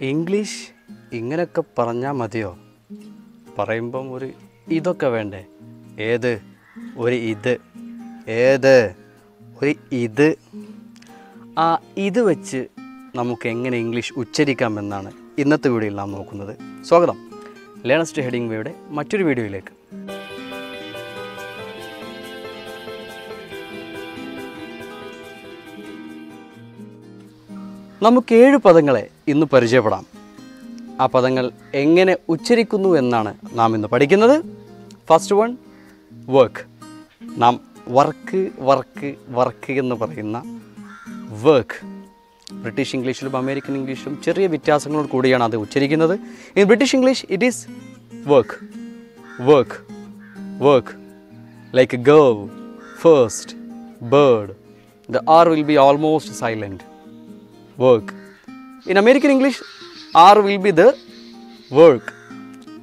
English ഇങ്ങനെയൊക്കെ പറഞ്ഞാൽ മതിയോ? പറയുമ്പം ഒരു ഇതൊക്കെ വേണ്ടേ? ഏത്? ഒരു ഇത്. ഏത്? ഒരു ഇത്. ആ ഇത് വെച്ച് നമുക്ക് എങ്ങനെ ഇംഗ്ലീഷ് ഉച്ചരിക്കാമെന്നാണ് ഇന്നത്തെ വീഡിയോയിൽ നാം നോക്കുന്നത്. സ്വാഗതം. ലേണസ്റ്റ് ഹെഡിംഗ് വേയുടെ മറ്റൊരു വീഡിയോയിലേക്ക്. നമുക്ക് ഏഴ് പദങ്ങളെ ഇന്ന് പരിചയപ്പെടാം. ആ പദങ്ങൾ എങ്ങനെ ഉച്ചരിക്കുന്നു എന്നാണ് നാം ഇന്ന് പഠിക്കുന്നത്. ഫസ്റ്റ് വൺ വർക്ക് നാം വർക്ക് വർക്ക് വർക്ക് എന്ന് പറയുന്ന വർക്ക് ബ്രിട്ടീഷ് ഇംഗ്ലീഷിലും അമേരിക്കൻ ഇംഗ്ലീഷിലും ചെറിയ വ്യത്യാസങ്ങളോട് കൂടിയാണ് അത് ഉച്ചരിക്കുന്നത്. In British English it is work work work like gave first bird the R will be almost silent. Work. In American English, R will be the work,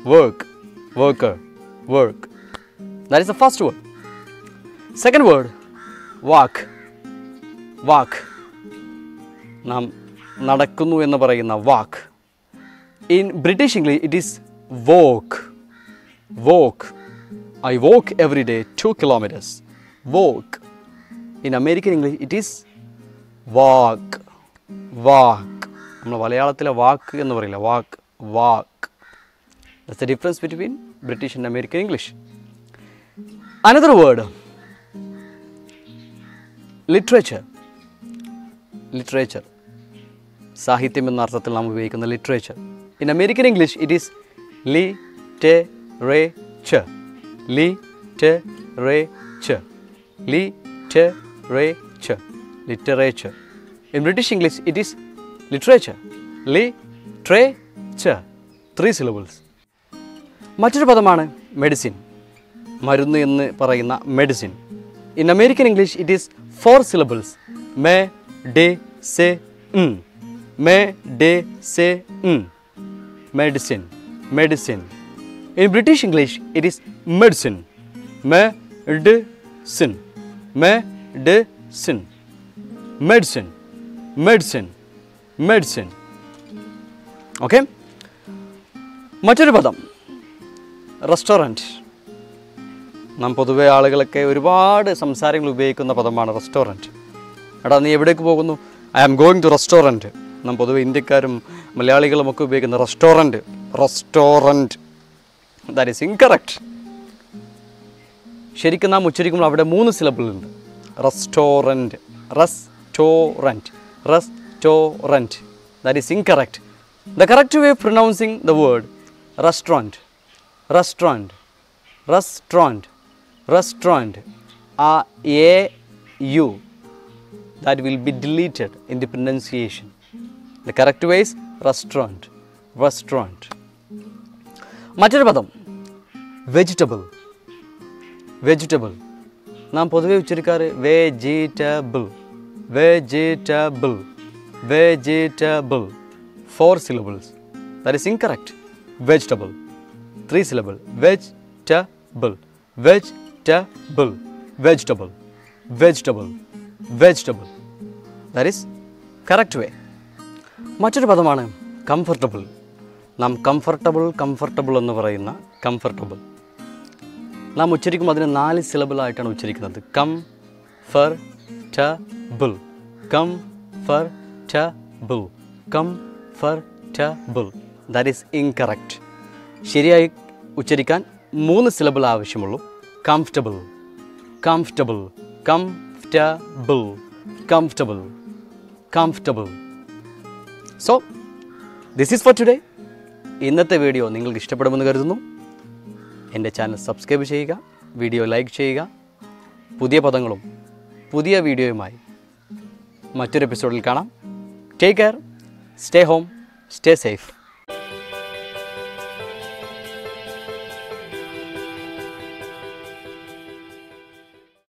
work, worker, work. That is the first word. Second word, walk, walk. നാം നടക്കുന്നു എന്ന് പറയുന്ന വാക്ക് in British English it is walk walk. I walk every day two kilometers. Walk. In American English, it is walk. Walk. നമ്മൾ മലയാളത്തിലെ വാക്ക് എന്ന് പറയില്ല? വാക്ക് വാക്ക്. Thus the difference between British and American English another word literature literature സാഹിത്യം എന്ന അർത്ഥത്തിൽ നാം ഉപയോഗിക്കുന്ന literature in American English it is literature ച ലി ടെ റേ ച literature literature in British English it is literature literature three syllables മറ്റൊരു പദമാണ് മെഡിസിൻ മരുന്ന് എന്ന് പറയുന്ന medicine in American English it is four syllables medicine medicine medicine medicine in British English it is medicine medicine. Medicine. Medicine medicine medicine okay മറ്റൊരു പദം. Restaurant നാം പൊതുവെ ആളുകളൊക്കെ ഒരുപാട് സംസാരങ്ങൾ ഉപയോഗിക്കുന്ന പദമാണ് റെസ്റ്റോറന്റ് എടാ നീ എവിടേക്ക് പോകുന്നു? I am going to restaurant നാം പൊതുവെ ഇന്ത്യക്കാരും മലയാളികളും ഒക്കെ ഉപയോഗിക്കുന്ന restaurant restaurant that is incorrect ശരിക്കും നാം ഉച്ചരിക്കുമ്പോൾ അവിടെ മൂന്ന് സിലബിളുണ്ട് restaurant restaurant restaurant restaurant that is incorrect the correct way pronouncing the word restaurant restaurant restaurant restaurant ah a you that will be deleted in the pronunciation. The correct way is restaurant. Restaurant. മറ്റൊരു പദം. Vegetable vegetable നാം പൊതുവെ ഉച്ചരിക്കാറ് vegetable vegetable vegetable, four syllables. That is incorrect. Vegetable, three syllable. Vegetable, vegetable, vegetable, vegetable, vegetable. That is correct way. മറ്റൊരു പദമാണ് comfortable നാം comfortable comfortable എന്ന് പറയുന്ന comfortable നാം ഉച്ചരിക്കുമ്പോൾ അതിന് നാല് സിലബിളായിട്ടാണ് ഉച്ചരിക്കുന്നത് കം ഫർ ട ബിൾ comfortable comfort that is incorrect ശരിയായി ഉച്ചരിക്കാൻ മൂന്ന് സിലബിൾ ആവശ്യമുള്ളൂ. Comfortable comfortable comfortable comfortable comfortable so this is for today ഇന്നത്തെ വീഡിയോ നിങ്ങൾക്ക് ഇഷ്ടപ്പെടുമെന്ന് കരുതുന്നു. എന്റെ ചാനൽ സബ്സ്ക്രൈബ് ചെയ്യുക വീഡിയോ ലൈക്ക് ചെയ്യുക. പുതിയ പദങ്ങളും പുതിയ വീഡിയോയുമായി മറ്റൊരു എപ്പിസോഡിൽ കാണാം. Take care stay home stay safe